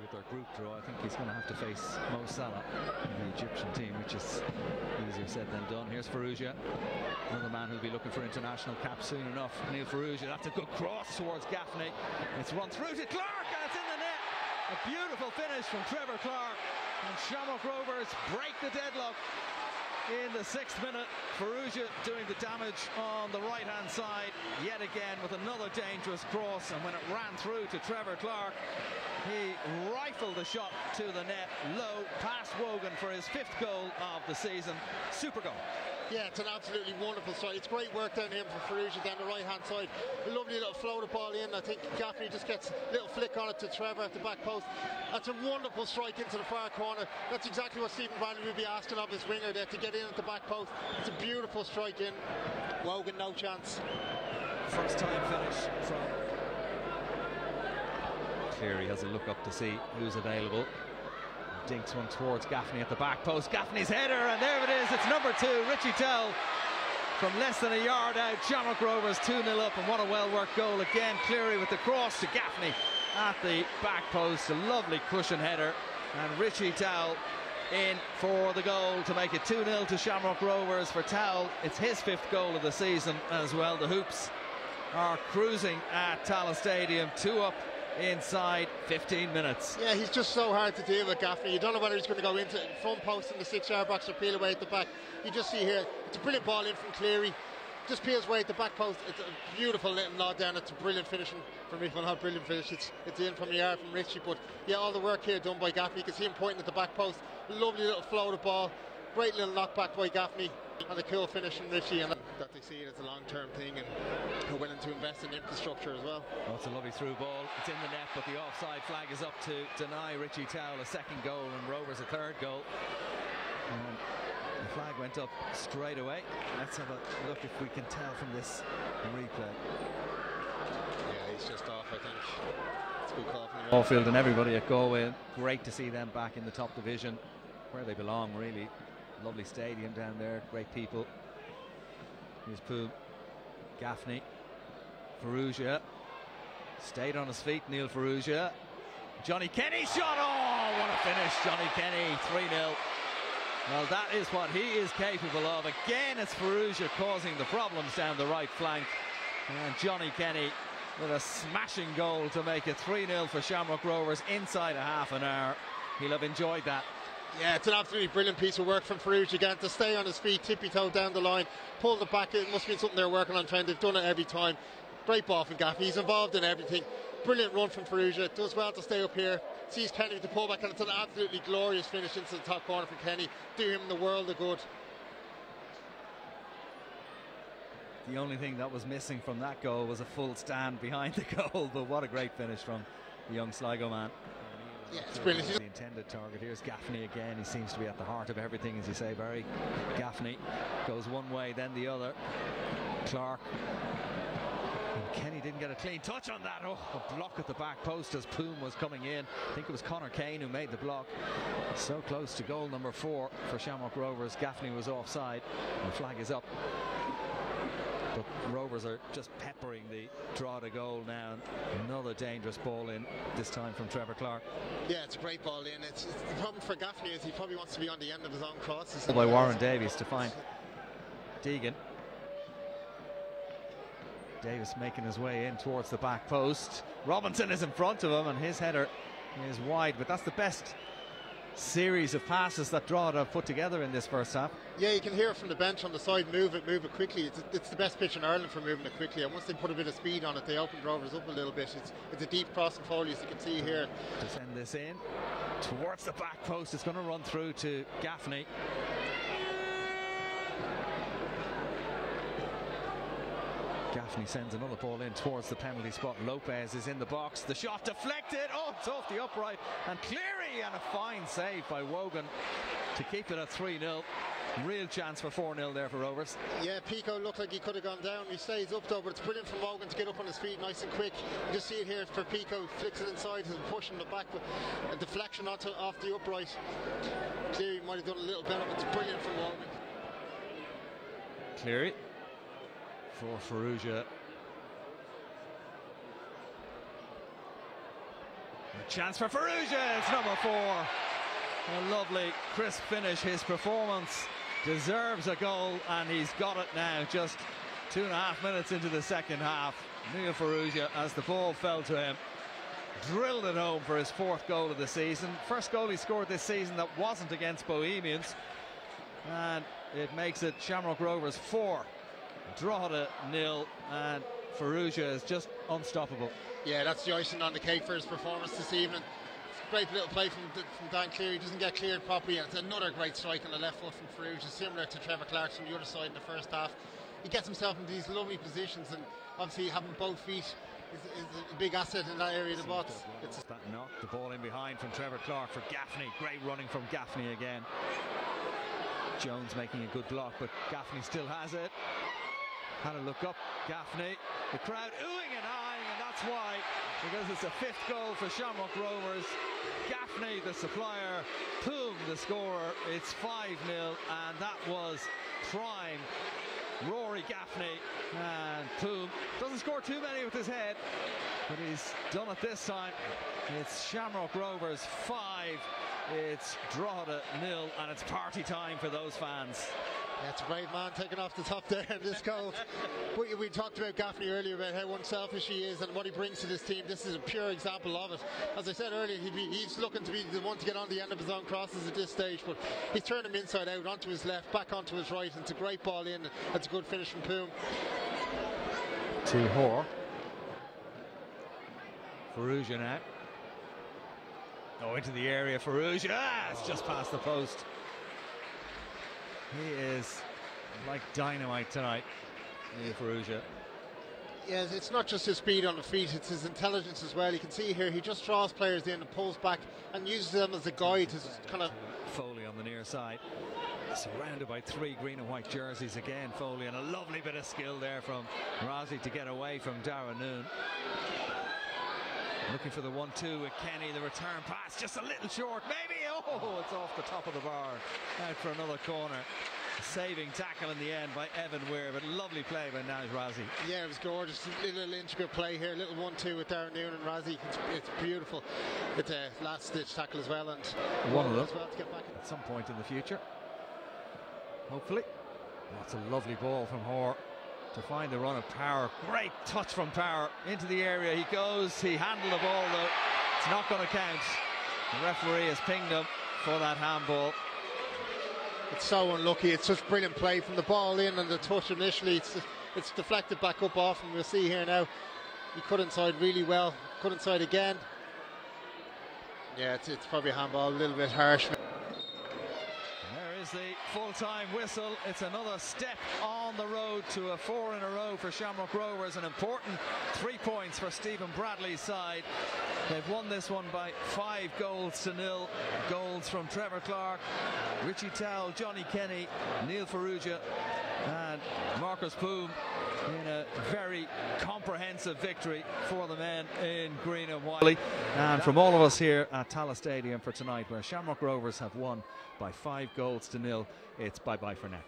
with their group draw. I think he's going to have to face Mo Salah in the Egyptian team, which is easier said than done. Here's Farrugia, another man who'll be looking for international caps soon enough. Neil Farrugia, that's a good cross towards Gaffney. It's run through to Clarke, and it's in the net. A beautiful finish from Trevor Clarke. And Shamrock Rovers break the deadlock in the sixth minute. Farrugia doing the damage on the right hand side yet again with another dangerous cross. And when it ran through to Trevor Clarke, he rifled the shot to the net low past Wogan for his fifth goal of the season. Super goal. Yeah, it's an absolutely wonderful strike. It's great work down here for Farrugia down the right hand side. A lovely little floater ball in. I think Gaffney just gets a little flick on it to Trevor at the back post. That's a wonderful strike into the far corner. That's exactly what Stephen Bradley would be asking of his winger there to get in at the back post. It's a beautiful strike in. Wogan, no chance. First time finish from Cleary has a look up to see who's available. Dinks one towards Gaffney at the back post. Gaffney's header, and there it is. It's number two, Richie Towell. From less than a yard out, Shamrock Rovers 2 0 up, and what a well worked goal again. Cleary with the cross to Gaffney at the back post. A lovely cushion header, and Richie Towell in for the goal to make it 2 0 to Shamrock Rovers. For Towell, it's his fifth goal of the season as well. The Hoops are cruising at Tallaght Stadium, two up inside 15 minutes. Yeah, he's just so hard to deal with, Gaffney. You don't know whether he's going to go into front post in the six yard box or peel away at the back. You just see here, it's a brilliant ball in from Cleary. Just peels away at the back post. It's a beautiful little nod down. It's a brilliant finishing from me. Well, not brilliant finish. It's, it's in from the yard from Richie. But yeah, all the work here done by Gaffney. You can see him pointing at the back post. Lovely little flow of the ball. Great little knockback by Gaffney. And a cool finish from Richie. And that they see it as a long term thing and are willing to invest in infrastructure as well. Oh, it's a lovely through ball. It's in the net, but the offside flag is up to deny Richie Towell a second goal and Rovers a third goal. The flag went up straight away. Let's have a look if we can tell from this replay. Yeah, he's just off, I think. It's a good call from the Caulfield and everybody at Galway. Great to see them back in the top division where they belong, really. Lovely stadium down there, great people. Here's Poom, Gaffney, Farrugia. Stayed on his feet, Neil Farrugia. Johnny Kenny shot. Oh, what a finish, Johnny Kenny. 3 0. Well, that is what he is capable of. Again, it's Farrugia causing the problems down the right flank. And Johnny Kenny with a smashing goal to make it 3 0 for Shamrock Rovers inside a half an hour. He'll have enjoyed that. Yeah, it's an absolutely brilliant piece of work from Farrugia again to stay on his feet, tippy toe down the line, pull the back. It must be something they're working on trying. They've done it every time. Great ball from Gaffney. He's involved in everything. Brilliant run from Farrugia. Does well to stay up here. Sees Kenny with the pullback, and it's an absolutely glorious finish into the top corner for Kenny. Do him the world of good. The only thing that was missing from that goal was a full stand behind the goal, but what a great finish from the young Sligo man. Yeah, it's brilliant. The intended target. Here's Gaffney again. He seems to be at the heart of everything, as you say, Barry. Gaffney goes one way, then the other. Clarke. Kenny didn't get a clean touch on that. Oh, a block at the back post as Poom was coming in. I think it was Connor Kane who made the block. So close to goal number four for Shamrock Rovers. Gaffney was offside. The flag is up. But Rovers are just peppering the draw to goal now. Another dangerous ball in, this time from Trevor Clarke. Yeah, it's a great ball in. It's, it's the problem for Gaffney is he probably wants to be on the end of his own crosses. By Warren Davis to find Deegan. Davis making his way in towards the back post. Robinson is in front of him and his header is wide, but that's the best series of passes that Drogheda have put together in this first half. Yeah, you can hear it from the bench on the side. Move it, move it quickly. It's, it's the best pitch in Ireland for moving it quickly. And once they put a bit of speed on it, they open Rovers up a little bit. It's, it's a deep crossing foley, as you can see here. To send this in towards the back post, it's going to run through to Gaffney. Gaffney sends another ball in towards the penalty spot. Lopes is in the box. The shot deflected. Oh, it's off the upright. And Cleary and a fine save by Wogan to keep it at 3 0. Real chance for 4 0 there for Rovers. Yeah, Pico looked like he could have gone down. He stays up though, but it's brilliant for Wogan to get up on his feet nice and quick. You just see it here for Pico. Flicks it inside and pushing the back. With a deflection onto, off the upright. Cleary might have done a little better, but it's brilliant from Wogan. Cleary for Farrugia. chance for Farrugia. It's number four. A lovely, crisp finish. His performance deserves a goal, and he's got it now. Just two and a half minutes into the second half. Neil Farrugia, as the ball fell to him, drilled it home for his fourth goal of the season. First goal he scored this season that wasn't against Bohemians. And it makes it Shamrock Rovers four, Drogheda nil, and Farrugia is just unstoppable. Yeah, that's the icing on the cake for his performance this evening. Great little play from, from Dan Cleary. Doesn't get cleared properly, and it's another great strike on the left foot from Farrugia, similar to Trevor Clarke's from the other side in the first half. He gets himself into these lovely positions, and obviously having both feet is, is a big asset in that area of the box. It's that knock, the ball in behind from Trevor Clarke for Gaffney. Great running from Gaffney again. Jones making a good block, but Gaffney still has it. Had a look up, Gaffney. The crowd oohing and eyeing, and that's why, because it's a fifth goal for Shamrock Rovers. Gaffney, the supplier, Poom, the scorer. It's 5 0, and that was prime Rory Gaffney. And Poom doesn't score too many with his head, but he's done it this time. It's Shamrock Rovers 5. It's Drogheda nil, and it's party time for those fans. That's a brave man taking off the top there in this cold. we, we talked about Gaffney earlier about how unselfish he is and what he brings to this team. This is a pure example of it. As I said earlier, be, he's looking to be the one to get on the end of his own crosses at this stage, but he's turned him inside out onto his left, back onto his right. And it's a great ball in. That's a good finish from Poom. To Hoare. Farrugia now. Oh, into the area, Farrugia. Ah, it's just past the post. He is like dynamite tonight, Neil Farrugia. Yeah, it's not just his speed on the feet, it's his intelligence as well. You can see here he just draws players in and pulls back and uses them as a guide to kind of. Foley on the near side. Surrounded by three green and white jerseys again, Foley, and a lovely bit of skill there from Razi to get away from Darragh Noon. Looking for the 1 2 with Kenny. The return pass just a little short. Maybe. Oh, it's off the top of the bar. Out for another corner. Saving tackle in the end by Evan Weir, but lovely play by Naj Razi. Yeah, it was gorgeous. A little intricate play here. Little 1 2 with Darragh Noon and Razi. It's, it's beautiful. It's a last stitch tackle as well. And one of them well to get back at some point in the future. Hopefully. That's a lovely ball from Hoare to find the run of Power. Great touch from Power into the area. He goes, he handled the ball though. It's not going to count. The referee has pinged him for that handball. It's so unlucky. It's such brilliant play from the ball in and the touch initially. It's, it's deflected back up off, and we'll see here now. He cut inside really well. Cut inside again. Yeah, it's, it's probably handball, a little bit harsh the full-time whistle. It's another step on the road to a four in a row for Shamrock Rovers. An important three points for Stephen Bradley's side. They've won this one by five goals to nil. Goals from Trevor Clarke, Richie Towell, Johnny Kenny, Neil Farrugia and Markus Poom in a very comprehensive victory for the men in green and white. And from all of us here at Tallaght Stadium for tonight, where Shamrock Rovers have won by five goals to nil, it's bye bye for now.